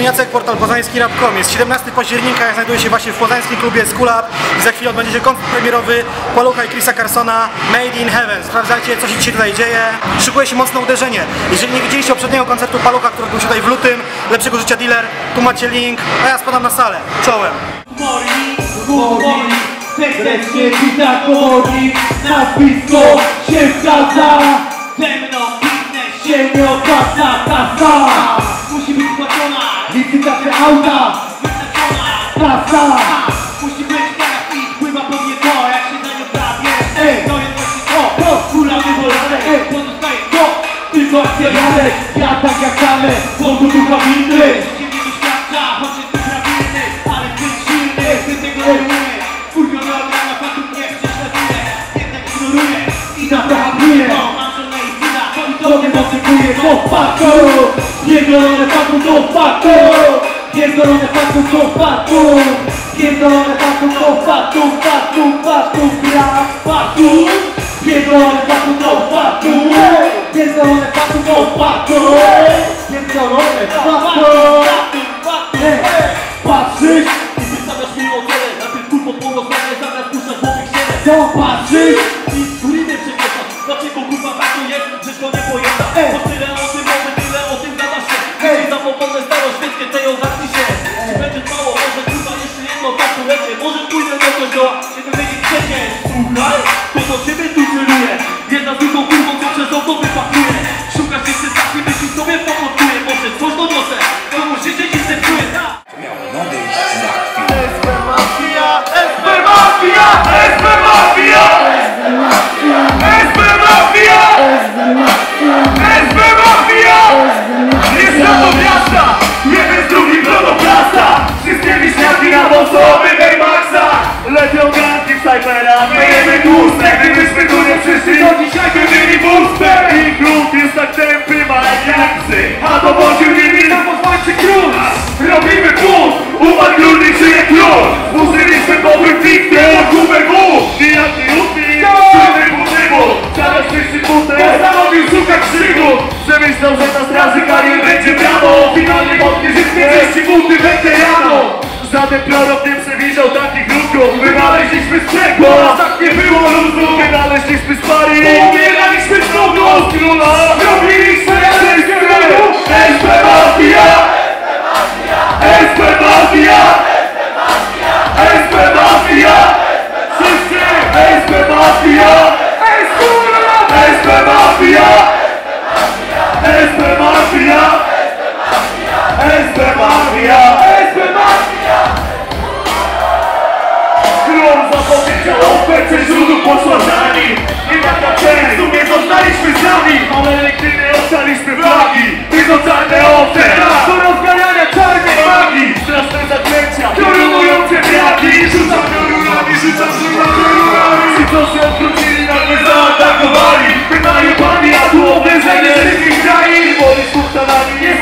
strony Jacek, portal poznański rap.com. Jest 17 października, ja znajduję się właśnie w poznańskim klubie Up i za chwilę odbędzie się koncert premierowy Palucha i Chrisa Carsona Made in Heaven. Sprawdzajcie, co się dzisiaj tutaj dzieje. Szykuje się mocne uderzenie. Jeżeli nie widzieliście poprzedniego koncertu Palucha, który był tutaj w lutym, Lepszego Życia Dealer, tu macie link, a ja spadam na salę. Czołem. Kasa Musi być płacona, licytacja auta! Trasa Musi być teraz i wpływa po mnie to, jak się za nią zabierz to jest właśnie to, to kula wybolane Ej, pozostaje to, tylko akcja radek Ja tak jak dane, wokół ducha winny Życie To faktu, pierdolone faktu, to faktu Pierdolone faktu, to faktu Pierdolone faktu, to faktu, faktu, faktu Gra faktu Pierdolone faktu, to faktu Pierdolone faktu, to faktu Pierdolone faktu Ej, Patrzysz? I wystawiasz mi ocenę Na tym kurwo porozmawiać zamiast puszczać głowy księdze Co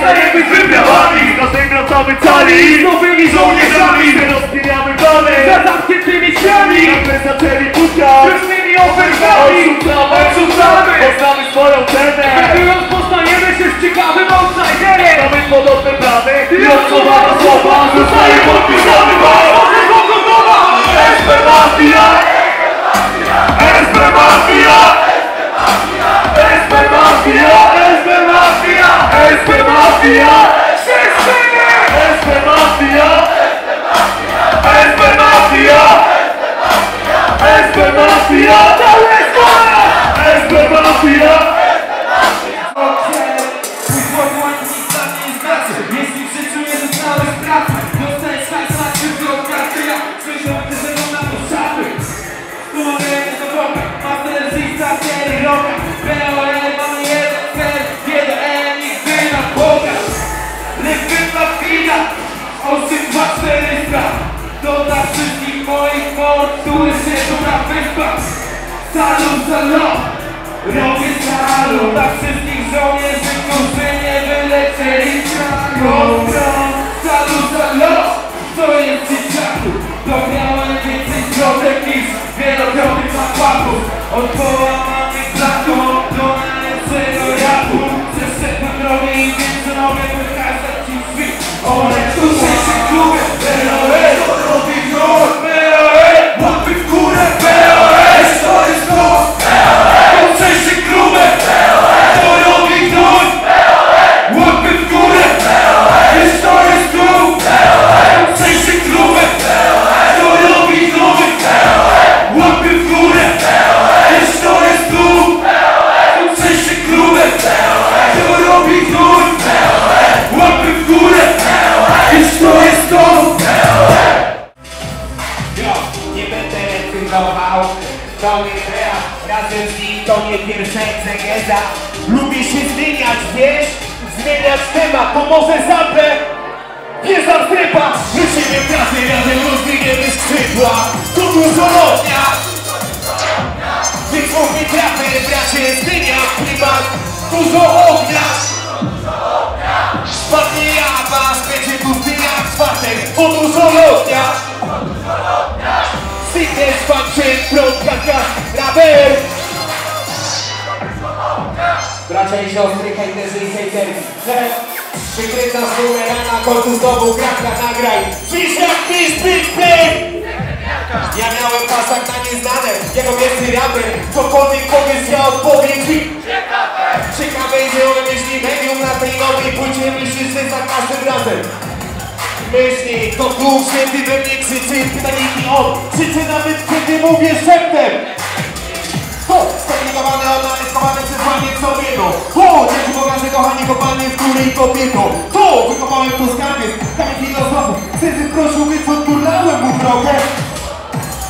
stajemy z wyprawami Razem wracamy cali. Z nowymi żołnierzami. Rozpijamy plany za zamkniętymi drzwiami. Nagle zaczęli pukać Różnymi ofertami Odrzucamy, odrzucamy. Poznamy swoją cenę. Mówiąc poznajemy się z ciekawym outsiderem. Mamy podobne plany. I od słowa do słowa. Zostaje podpisany Może gotowa SB Mafia SB Mafia SB Mafia SB Mafia SB Mafia Wszyscy SB Mafia SB Mafia SB Mafia Całe skład SB Mafia moich mord Które siedzą na wyspach Salut, salut. Robię salut Dla wszystkich żołnierzy, którzy nie wylecieli kraju Salut, salut. To jest dzieciaku To miałem więcej środek niż wielokrotnych nakładów Od połamanych blaków do najlepszego rapu. Zeszedłem drogę i wiem, że mogę wykazać ci drzwi to jest koncert! Ja nie będę recytował To nie krea, razem z nim to nie pierwsza egzegeza Lubię się zmieniać, wiesz? Zmieniać temat, to może zapę. Nie zaprypa, my siebie pracy razem rozwiniemy skrzydła. To dużo lotnia. Więc mówię trafę, bracie, zmienia klimat. Dużo ognia. Spadnie pusty jak czwartek O dużo lotnia Sickness, function, kaka, raper Bracia i siostry, hejterzy i hejterki Wykryta z numera na końcu znowu grafka nagraj. Dziś jak pisz, play Ja miałem pasak na nieznane Jako wielcy raper. Cokolwiek powiesz, ja odpowiem ci. Ciekawe, że on myśli medium na tej nowej Myślisz, że za każdym razem Myśli, to Duch Święty we mnie krzyczy Pytanie mi on Krzyczy nawet kiedy mówię szeptem. To skomplikowane, analizowane przesłanie w sobie no To, dzięki pokażę kochani kopalnie w której kobieto To, wykopałem tu skarbiec, kamień filozofów. Wtedy prosił, więc odturlałem mu drogę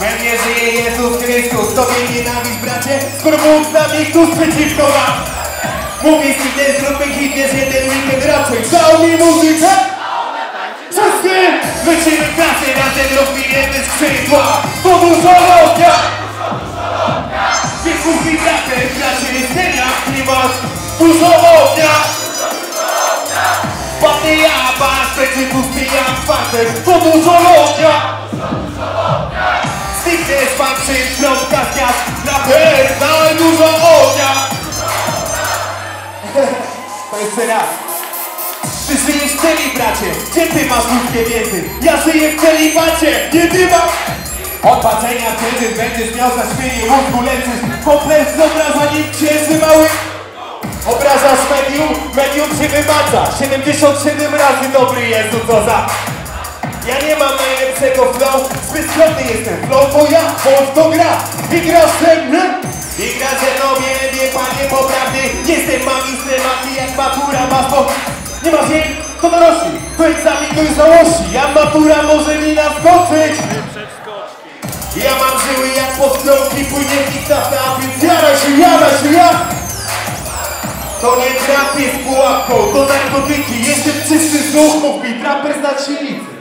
We mnie żyje Jezus Chrystus, tobie nienawiść bracie. Skoro Bóg z nami, któż przeciwko nam Mówi z ten zróbmy hit, jest jeden weekend raczej. Dał mi muzykę Wszyscy lecimy w pracę, razem rozwiniemy skrzydła. Lotnia Więc mów mi brater, bracie, scena, klimat Dużo ognia Spadnie jabas, będzie pusty jak czwartek. To dużo lotnia Zniknie z trąbka z gwiazd Raper, daj dużo ognia. To jeszcze raz Ty żyjesz w celi, bracie. Gdzie ty masz ludzkie więzy? Ja żyję w celibacie. Nie ty masz Od patrzenia wtedy będziesz miał zaśmienie mózgu leczysz Kompleks obraza nim księży mały Obrażasz medium, medium się wybacza 77 razy dobry Jezu, co za Ja nie mam najlepszego flow. Zbyt skromny jestem, flow to ja, bo to gra. I grasz ze mną. I gra ze mną, nie, nie, panie poprawny. Jestem magistrem magii jak matura masz. Nie masz jej? To dorośli To egzamin do żałości Ja matura może mi naskoczyć ja mam żyły jak postronki, płynie nich tafta, więc jaraj się, jaraj się, ja! To nie trap jest pułapką, to narkotyki, jestem czysty z ruchów, mi traper znać silnicy.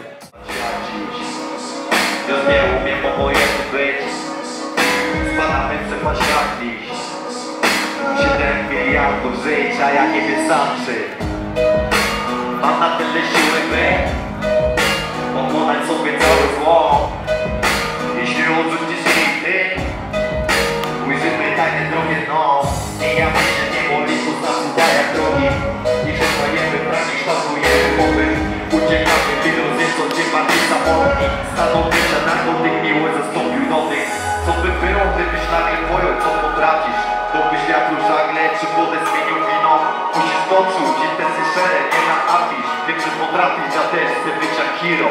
Już nie umiem obojętny być w przepaść jak liść Siedem miliardów życia, ja nie wystarczy Mam na tyle siły, by Pokonać sobie całe zło. Jeśli odrzucisz nigdy Ujrzymy tajne drogie dno. Nie ja myślę, nie boli, to znaczy jak drogi. I przesłajemy pranie, kształtujemy mowy Uciekamy, wirus co cię bardziej samotni Stanowiska narkotyk miłość zastąpił nowych Co by było, gdybyś nagle pojął, co potrafisz? To byś wiatru żagle, czy wodę zmienił winą? Musisz poczuć, nie na afisz Potrafisz, ja też chcę być jak hero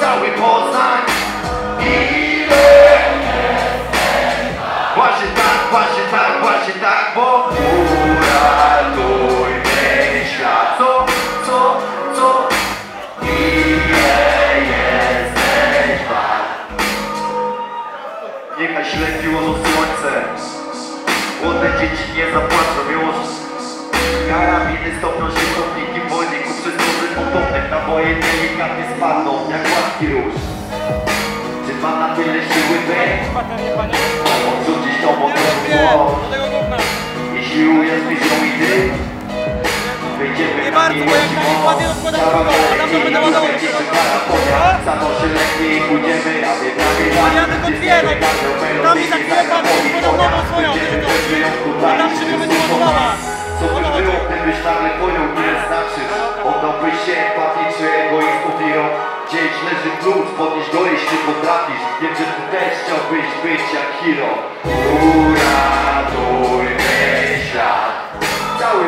Cały Poznań Ile Właśnie tak, właśnie tak, właśnie tak, bo uratuj mnie świat. Co, co, co? Ile jesteś wart? Niechaj ślepiło to słońce. Młode dzieci nie zapłacą już. Karabiny stopnią się kopniki wojników przez duży potopnych Naboje delikatnie spadną jak łatki róż Czy ma na tyle siły, by odrzucić tą mocną Jeśli ujarzmisz ją i ty Wyjdziemy Nie na miłość na niej ładnie rozkładam drugą, a tam to będę ładował wszystko. Zanoszę lepiej i pójdziemy prawie, prawie A ja tylko dwie, no. Tam mi za chwilę pan podobną swoją, tylko. A tam się będzie ładowała. Co by było, gdybyś nagle pojął, ile znaczysz Oddałbyś się empatii czy egoizmu tirą Gdzieś leży klucz, podnieś go jeśli potrafisz. Wiem, że ty też chciałbyś być jak hero Uratuj mnie świat. Cały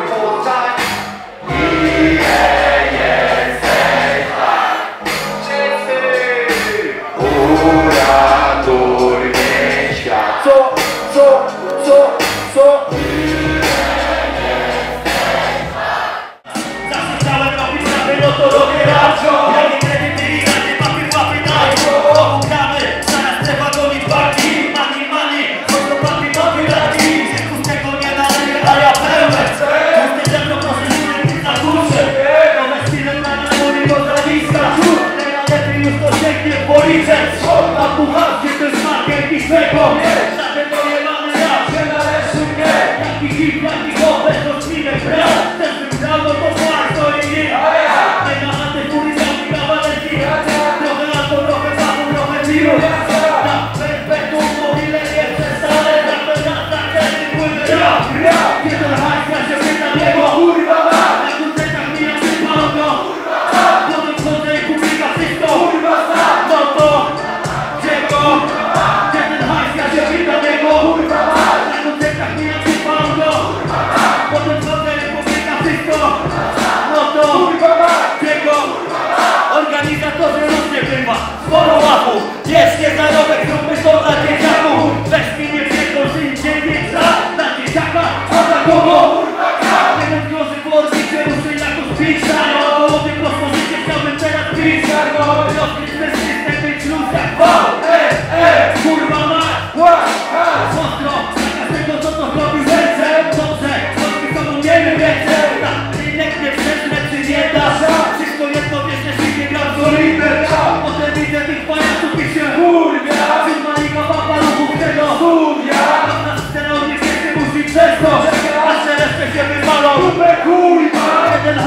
Snap on.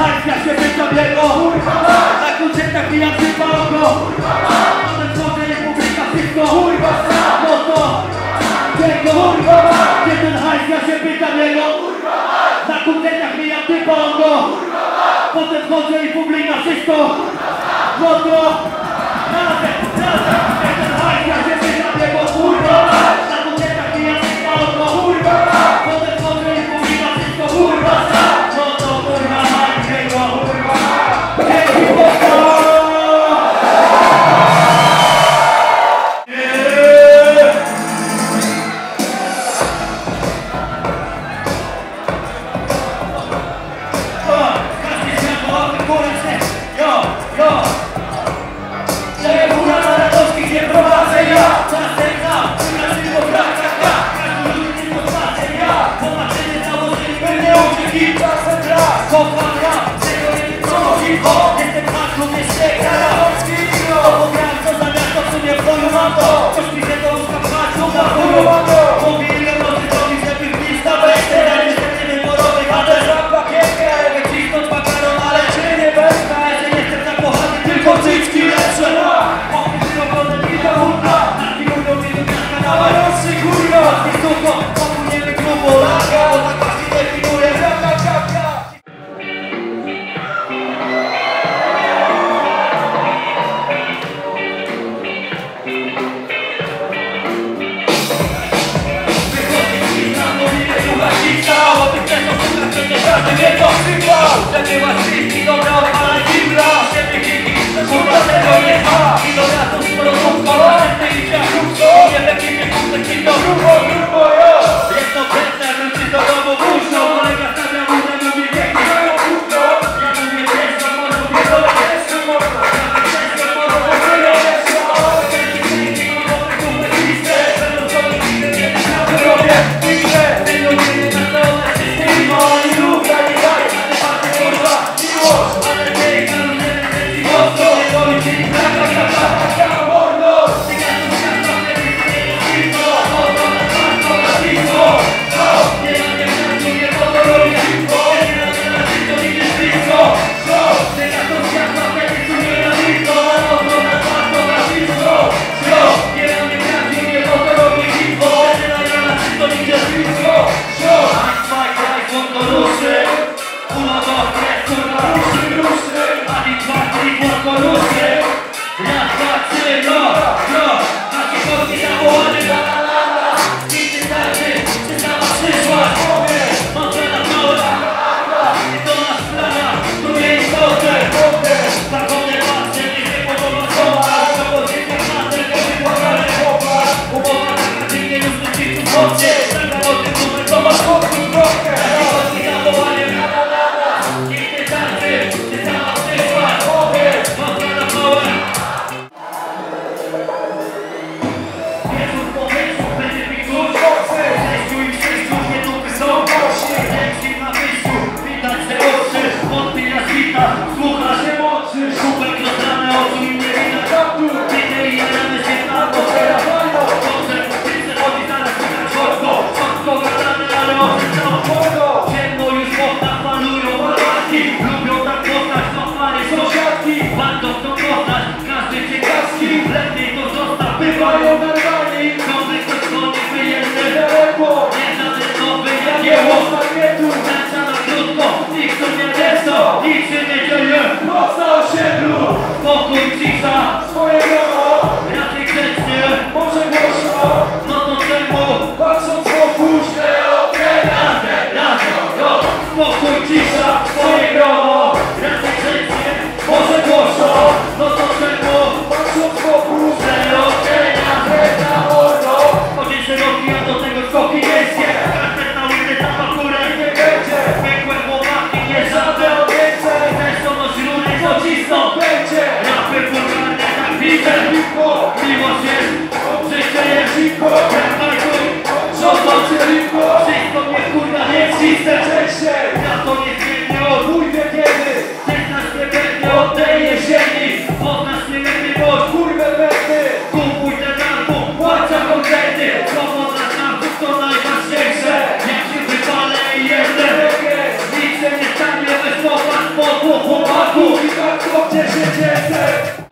hajska się wyciągniego Na koncertach nie nazywa go Mamy tworzenie publika wszystko Kurwa No to Czego kurwa Gdzie ten hajska się wyciągniego Na koncertach nie nazywa go Potem tworzenie publika wszystko. No to Razem, razem. Gdzie ten hajska się wyciągniego Kurwa. Kartajkuj, zobaczyli Wszystko mnie kurwa nie czyste Ja to nie zmienię, odbójdę kiedy Jest nas nie będzie od tej jesieni Od nas nie będzie, bo od kurwę Kupuj ten album, płaca koncerty Swoboda to Jak się wypalę i się nie stanie bez słowa z boku chłopaku I tak to się dzieje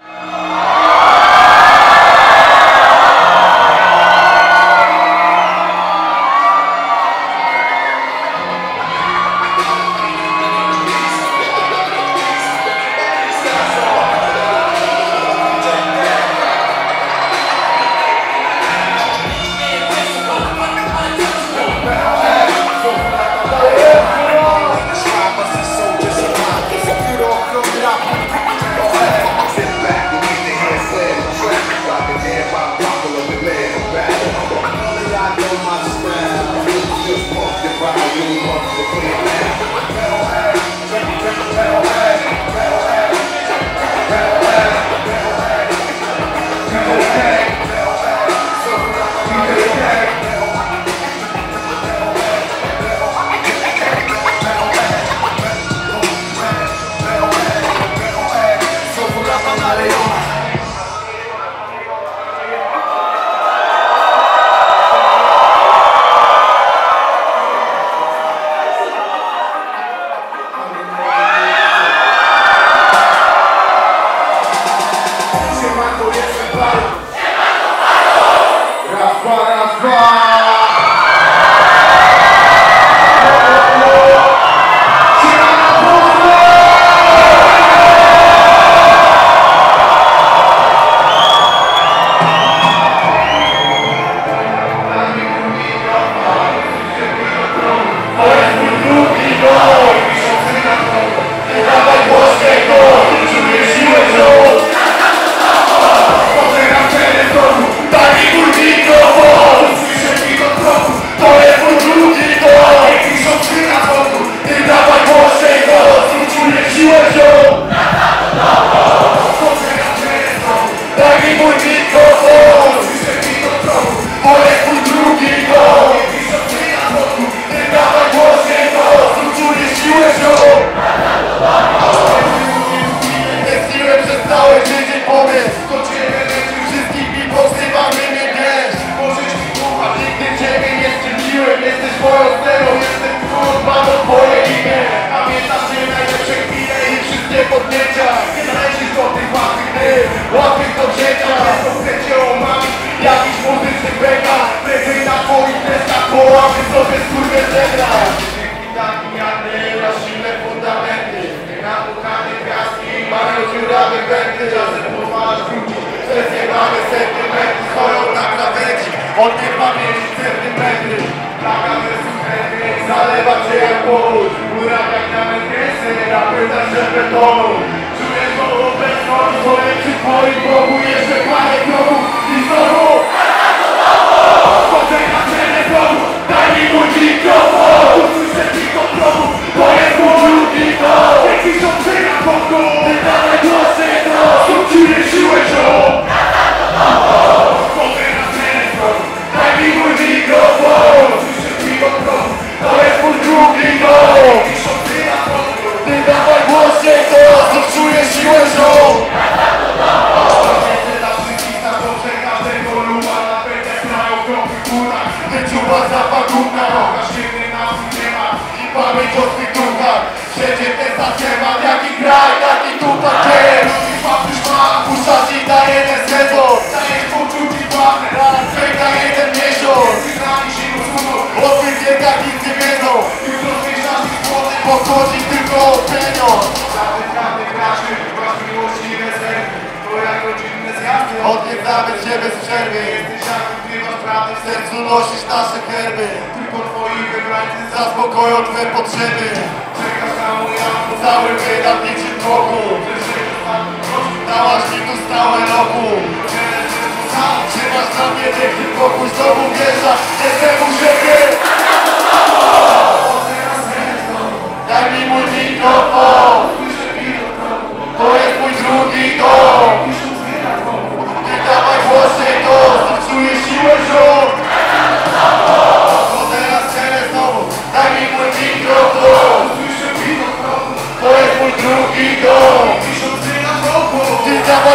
skórach Leciuba zapadunka Pokażimy nam klimat i pamięć o swych duchach Wszędzie ten sam schemat, jaki kraj, taki tupak Dzieje ludzki papryż ma, puszczasz i daje ten sezon. Daje poczuć i mamy, czeka jeden miesiąc. Sygnali się już uną, o tych wiekach nic nie wiedzą. Jutro zmierzasz ich słone, bo chodzi tylko o pieniądz. Zadyskany graczy, masz miłości i rezerwy To jak rodzinne zjazdy, odwiedzamy się bez przerwy. Jesteś jak prawdy w sercu nosisz nasze herby. Tylko twoi wybrańcy zaspokoją twoje potrzeby. Czekasz na mój cały wydat nie ci Bogu Dałaś mi tu stałe loku Trzymasz na mnie piękny pokój, znowu wjeżdża Jestem u siebie. Daj mi mój mikrofon. To jest mój drugi dom.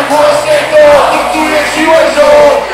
Você todo, tu e hoje.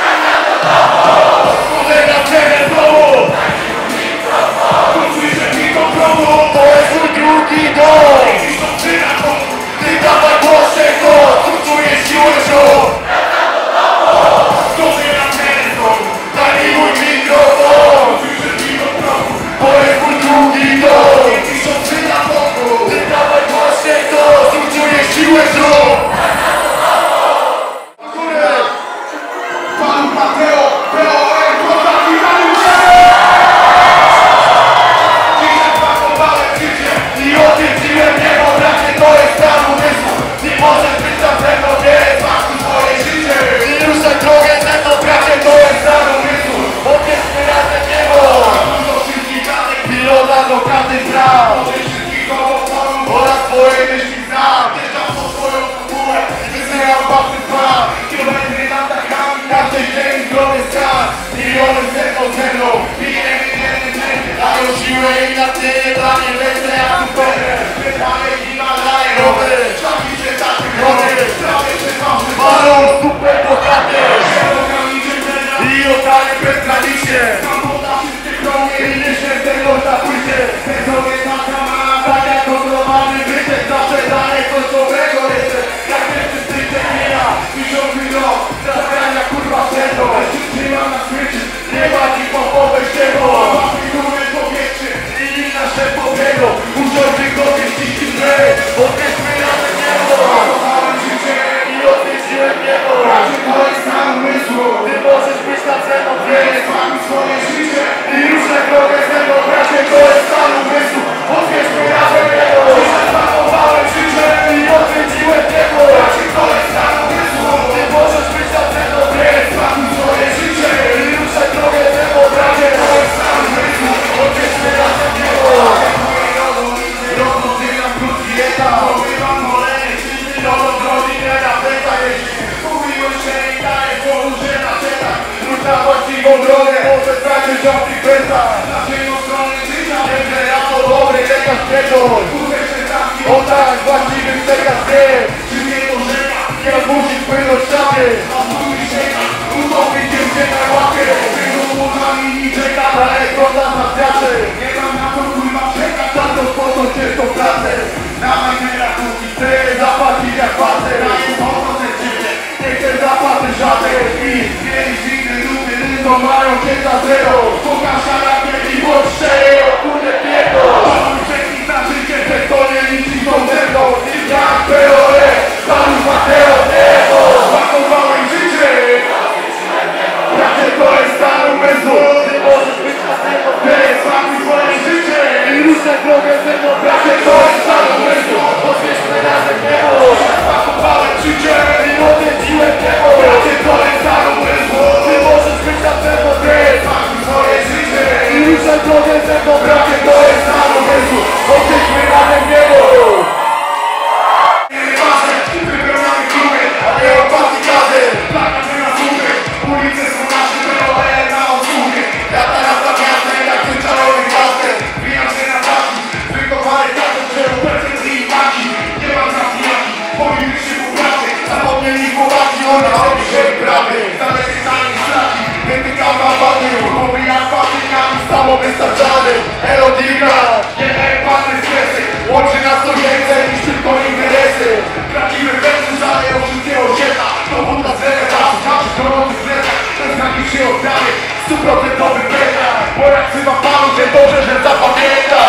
Zapomnieli chłopaki o robi się prawy Zamedytani szlaki, wytykam na wady Mówi jak patyniami samowystarczany. Erodina, nie empaty stresy Łączy nas to więcej niż tylko interesy. Prawdziwy wersy zaleją wszystkie osiedla. To wódka zleta, nasz gorący zleta Ten znaki się oddany, stuprocentowy beta Bo jak chyba panu się dobrze, że zapamięta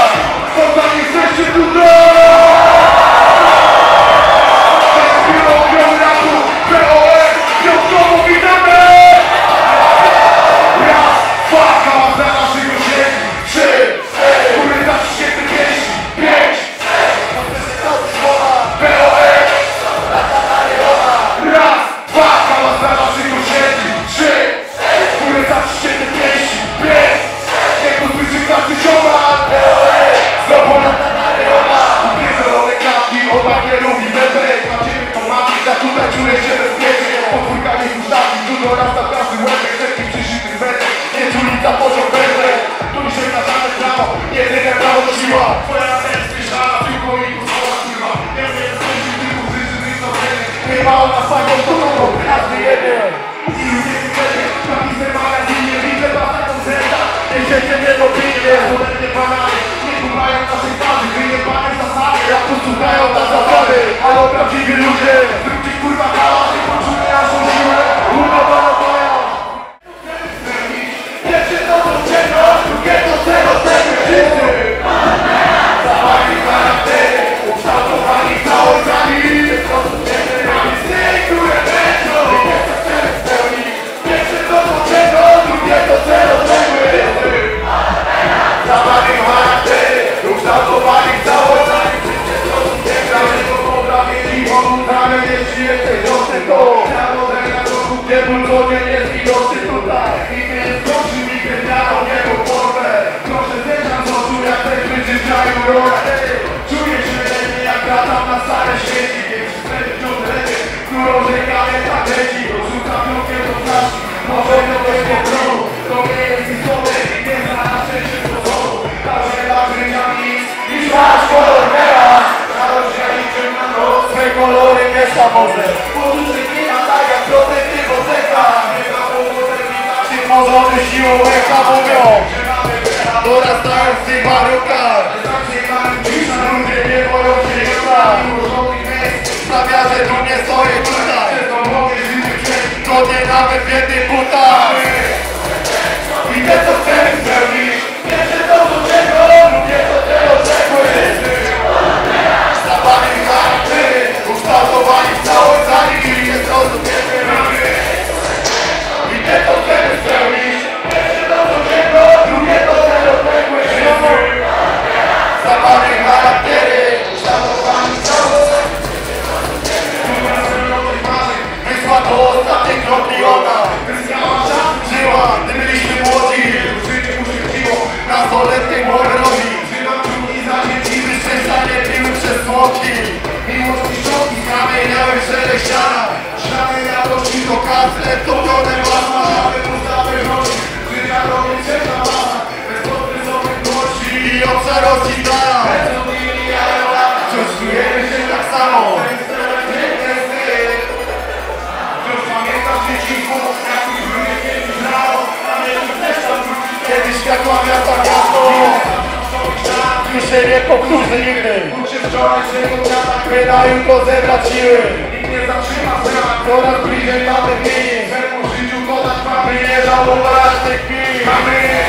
Spotkanie w sensie trudne nie powtórzy nigdy. Ludzie wczorajszego dnia tak wydają to zebrać siły. Nikt nie zatrzyma strat Coraz bliżej mamy dni. Swemu życiu podać mamy nie żałować tych chwil Mamy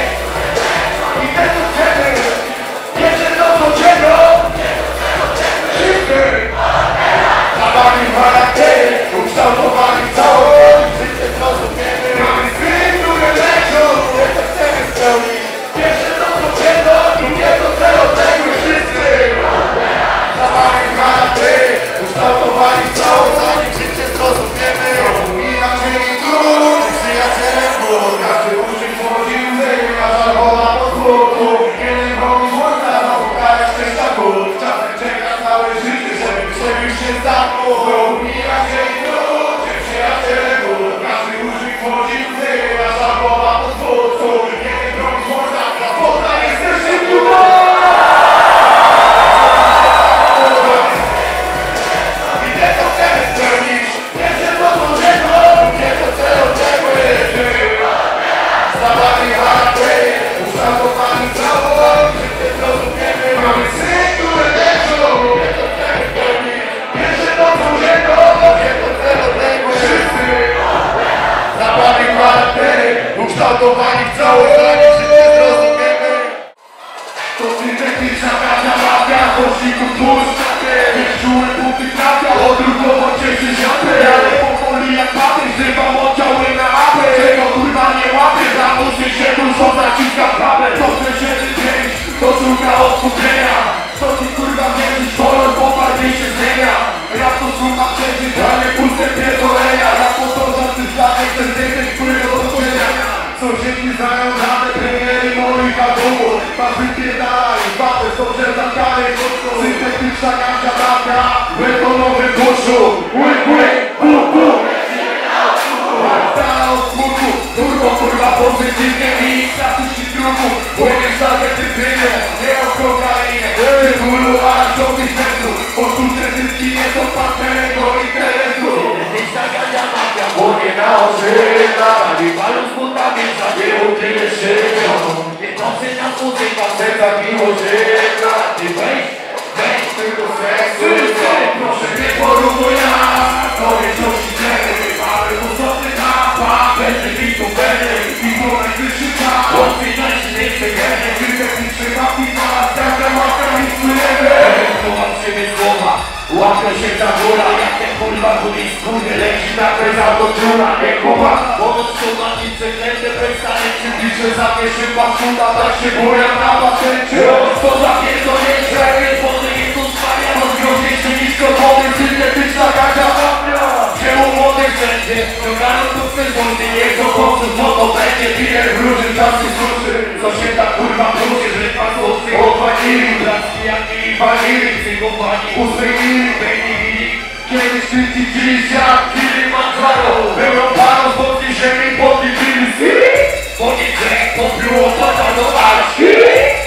guli skóry Leci na peza do czura Nie kuba Pomoc suma i przeklęte Przestanie się bliżej. Za pierwszym paszuta Tak się buja na patencie To za pierdolnięcie Jest wody i tu sparia Rozgroźniejszy niż wody Syntetyczna gadzia Dzieło młodych wszędzie? Ciągają tu swe złoty Nie chcą chłopców Co to będzie Piję wróży Czasy suszy Co się tak kurwa pruszy Że pan słodcy Od wanili Bratki jak i wanili Psychopani Usłyszeli Benigili Kiedy święcili siatki Makarą Było parą z podniesieniem podniebili Poniedziałek podbiło pada do arki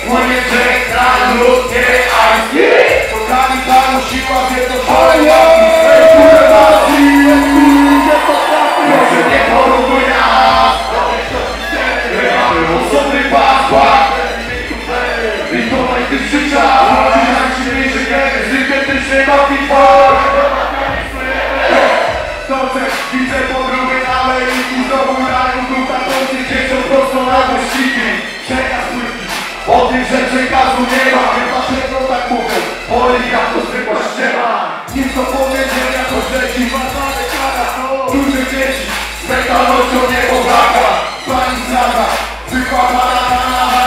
Poniedziałek na lutnie arki Pokali panu siła wiedzą Ale ja! Kurwa! Prosto na gościki Przekaz płytki O tym, że przekazu nie ma Chyba czego tak mówią Polika to zwykła ściema Nic do powiedzenia to trzeci Ważne kara Duże dzieci Z mentalnością nie pobraka Pani zada Zwykła banana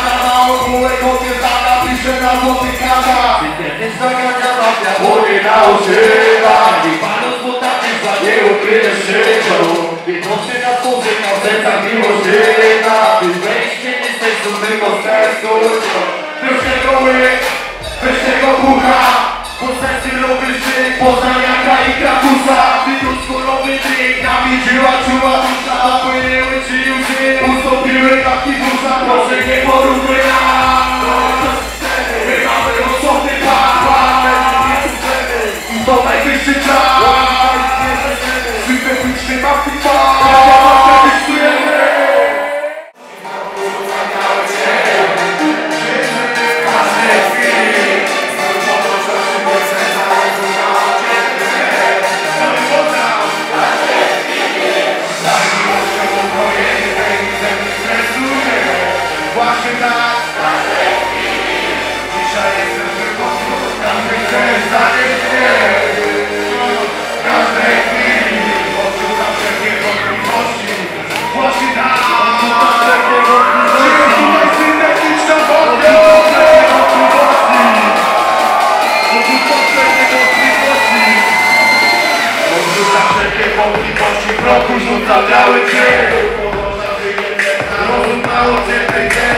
na na ogółek odwiedzana Pisze na złotych kazach Syntetyczna gadzia mafia Wody na używa I panu z butami za nie ukryje szyją Widocznie na muzyka w sercach miłożyna Ty wejście nie tylko sercu Wyższego łyk, wyższego bucha Posesy lubisz żyć, Poznaniaka i Krakusa. Tu skórowy nami żyła czuła dusza Płynęły ci łzy, ustąpiły kapki burza. Proszę nie porównuj nas My mamy osobny I to najwyższy czas. Syntetyczny mafii Właśnie wątpliwości Prochu rzuca biały cień Rozum mało ciepłej tak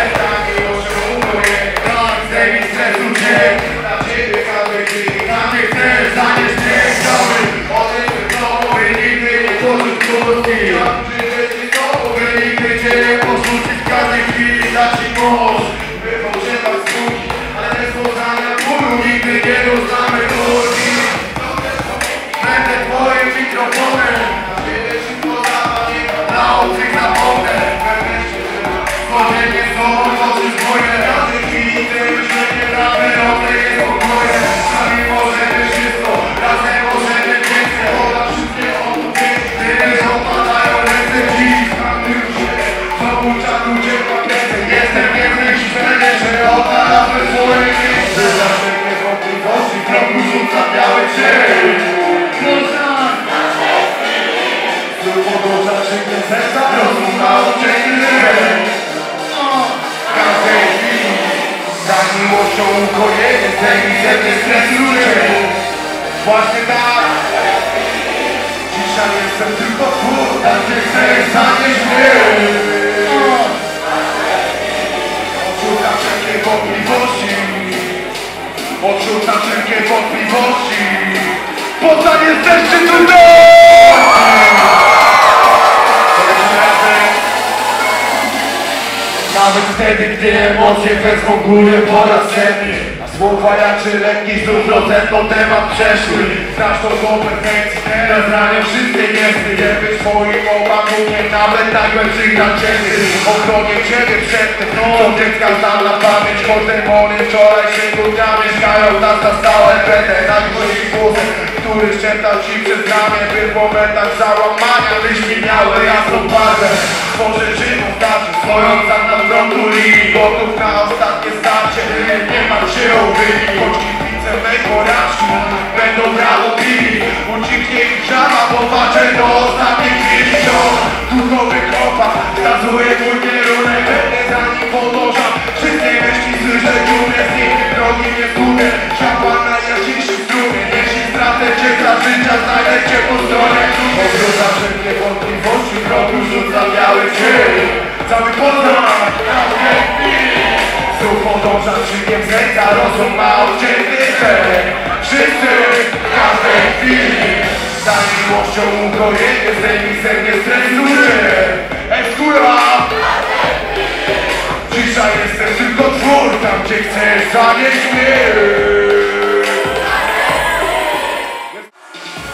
miłością ukojenie ze mnie stresuje. Właśnie tak. Dzisiaj jestem tylko twój Tam gdzie chcesz zanieść mnie Odrzucam wszelkie wątpliwości. Odrzucam wszelkie wątpliwości. Poza jesteście tutaj Kažem tebi gdje je moć, jer bez smo gulje poda zemlje jak czy lekki znów rozętą temat przeszły. Znasz tą do perfekcji Naznanie wszystkie gesty, nie być moim opakunkiem Nawet najgłębszych nacięty Ochronię ciebie. Przed tym, co dziecka znam na pamięć Choć demony wczorajszego dnia mieszkają nas na stałe Będę najgłośniej głosem, który szeptał ci przez ramię By w momentach załamania myśli miały jasną barwę Stworzę żywą tarczę, stojąc tam na frontu linii Gotów na starcie, nie o wynik Choć kibice mej porażki będą brawo pili Ucieknie ich żaba, popatrzę do ostatniej chwili Wciąż duchowy kopa, wskazuje mój kierunek Będę za nim podążam, wszystkie myśli słyszę dziurę Z nich drogi nie zgubię, żaba najjaśniejszy strumień Jeśli stracę cię za życia, znajdę cię po stronie Odrzucam wszelkie wątpliwości, kroku rzucam biały cień. Cały Poznań, na Znów podążam krzykiem serca, rozum ma odcięty cel Wszyscy, w każdej chwili Za miłością ukojenie, zdejmij nie stresuje Eskura Cisza jestem tylko twór, tam gdzie chcesz zanieść mnie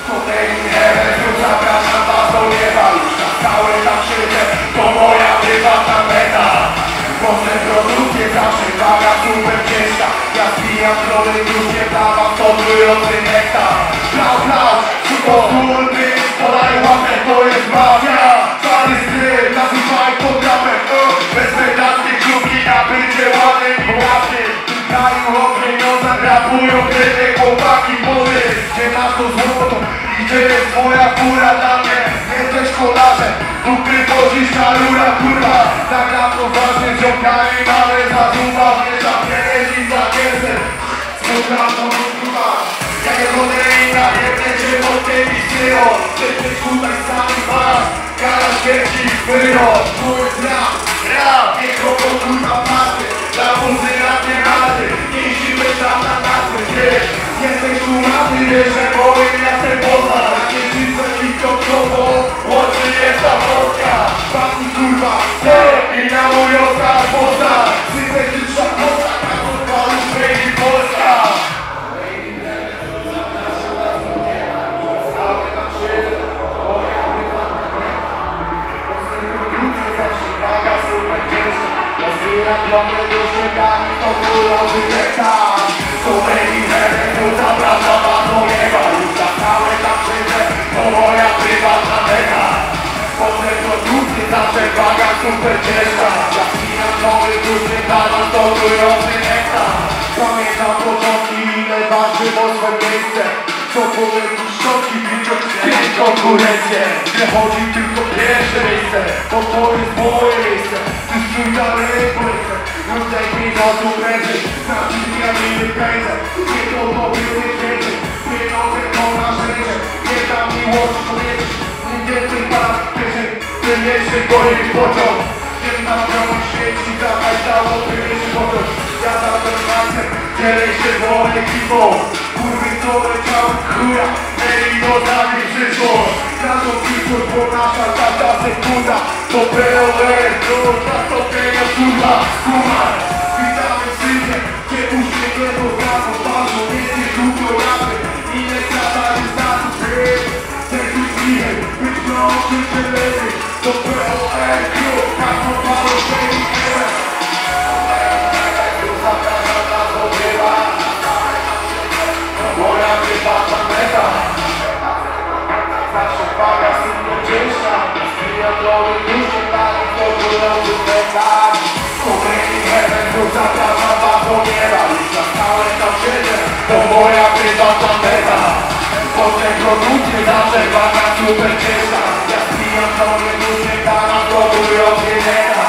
Tutaj heaven, tu zapraszam was do nieba Już na tam siedzę, to moja prywatna meta Mocne produkcje, zawsze waga super ciężka Ja zbijam drony, już nie dawam stopniujący nektar. Blau, blau, suko, kurwy, podaj łapę, to jest mafia. Stary styl, nazywaj pod rapem. Bez pedalskiej klubki na bycie ładnym i łatwym kraju o pieniądzach rapują wtedy chłopaki młody Gdzie masz to złoto i gdzie jest moja fura dla mnie? Jesteś kolarzem, dupy chodzisz na rura, kurwa Taka poważnie ziomkami, ale za zuba Wiesza pieniędzy i za piesem Smutna to kurwa. Ja nie chodzę i na jedne cię pod tymi styło Ty tutaj sami masz Kara śmierci, wyrok jest rap, rap Nie kogo kurwa maty Dla muzy na nie rady Nie siły tam na nazwy Wiesz, jesteś kumaty Wiesz, że moim miastem poza. Takie życie i końcowo Łączy jest ta Pani kurwa, i na mój ostar poza Syntetyczna poza Na podpalu zmieni Polska Rozwijam drogę do śniegami, to królowy nektar To meni heaven, tu zapraszam was do nieba Już na całe tam siedzę, to moja prywatna meta produkcje, zawsze waga super ciężka Ja spinam nowy duży balon, to królowy nektar Pamiętam początki, ile waży swoje miejsce. Co powiem, szczotki, widzieć pięć konkurencję. Nie chodzi tylko pierwsze miejsce, bo to jest moje miejsce. Ty stój dalej, polecę, rozdaj pieniądzu prędzej Znaczy zjadamy pędzę, nie to powiedzieć więcej Pieniądze to narzędzie, nie da miłości powiedzieć Im więcej para kieszeń, tym mniejszy goni pociąg Wiem na pełno świeci, zahajdało pierwszy pociąg Ja za ten masę, dzielę się z moją ekipą Kurwy co leciały chuja, mieli do nami przyszłość Na to przyszłość, bo nasza każda sekunda To POR, to zastąpienia kurwa, kumar To POR, klub, na to palo się i Zapraszam na to bywa Moja prywatna meta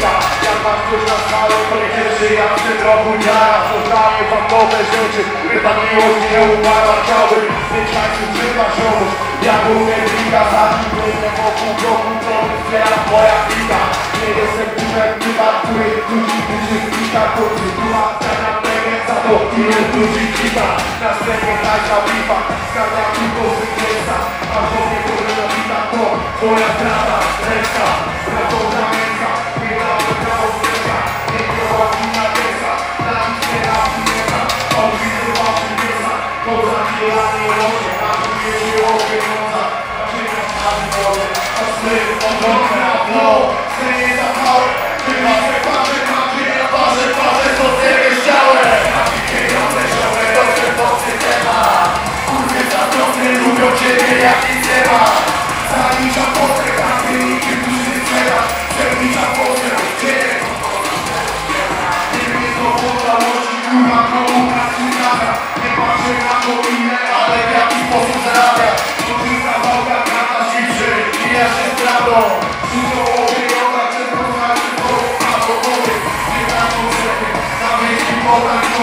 Zawsze Mateusa Sala, Prequece, a central punhar, assustar, levantou presente, Britanios e eu para Calvary, deixar que os invasamos, e a nuvem briga, sabe, vem, levou com o jogo, então isso é a boia vida, merecer tudo é que dá plenitude, justifica, continua, será preguiça, plenitude viva, na secretária viva, cada um consequência, a jovem correndo a vida, com, foi a trava, resta, Ciebie jak nic nie ma Zaniżam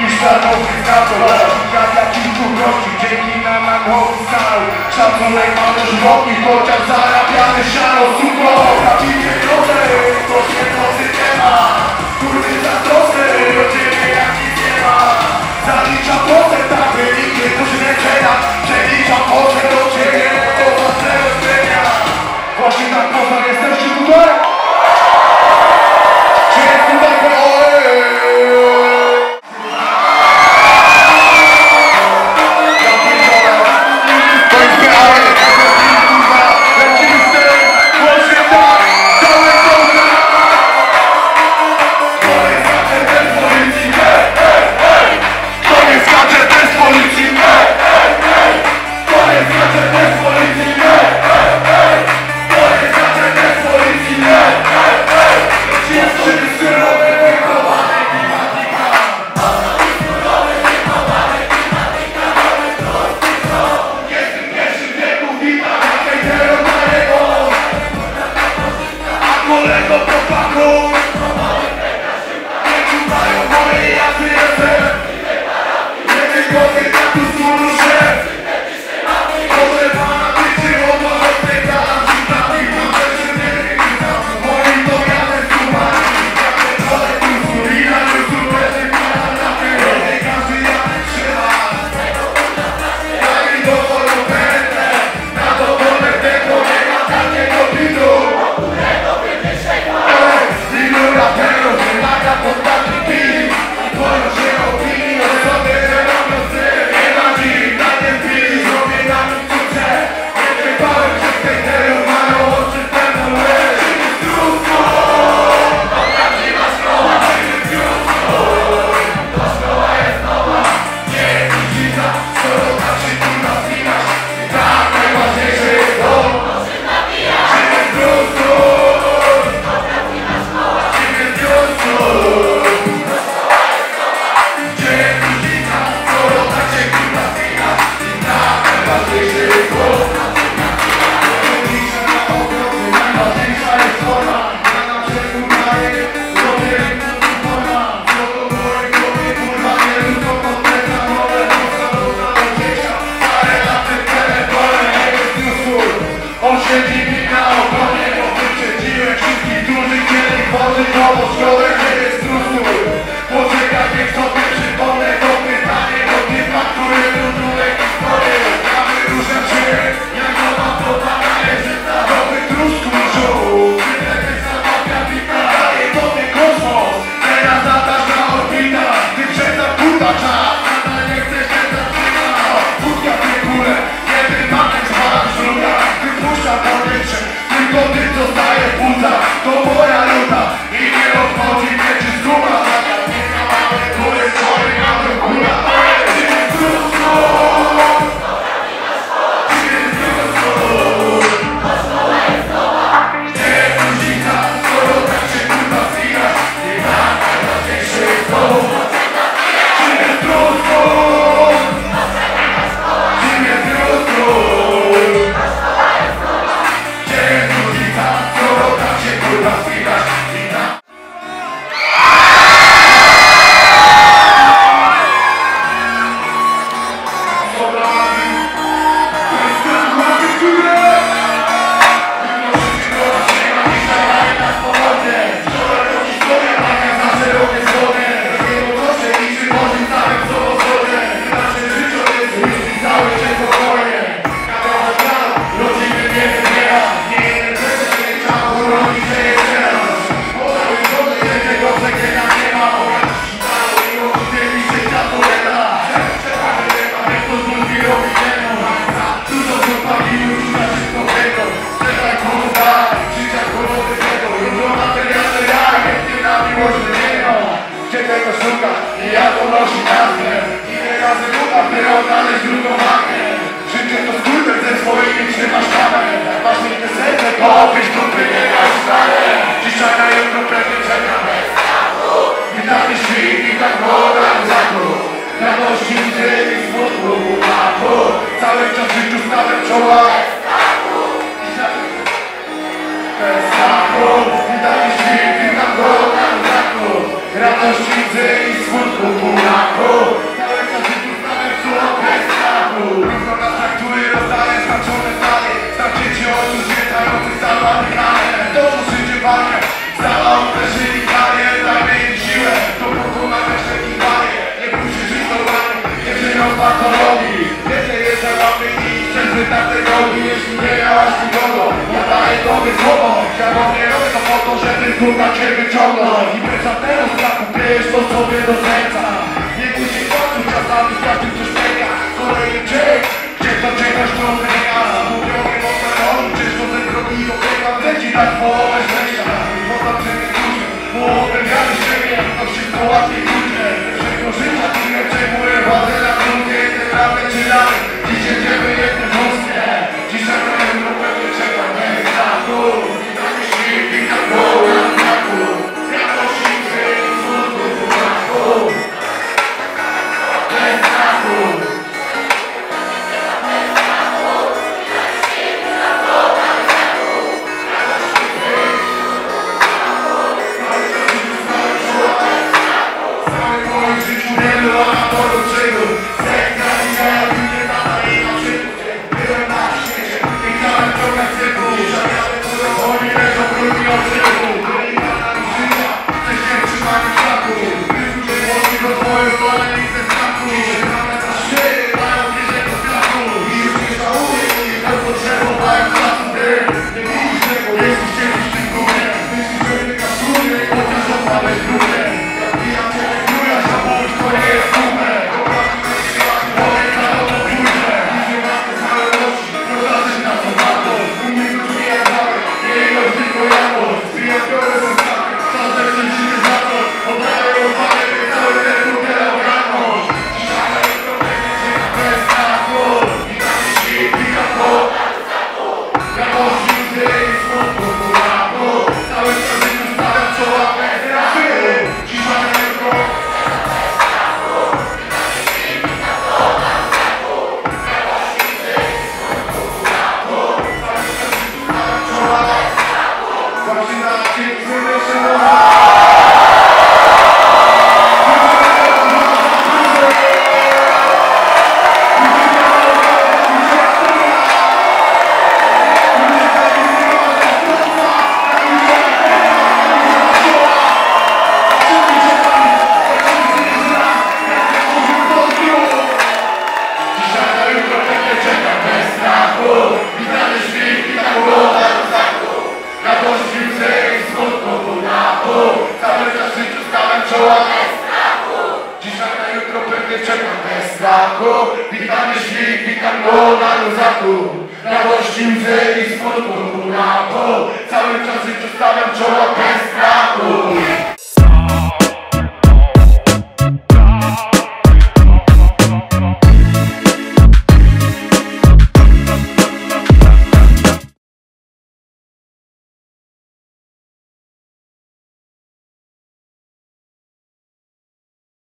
niż sarkofigator Ja dla kilku kroczy dzięki nam mam stał. Szacunek ma też wodni, chociaż zarabiamy szaro suko Prawdziwie drogę, to się nocy nie ma. Kurwy za trosy, rodziny jak nic nie ma. Zalicza procent, tak by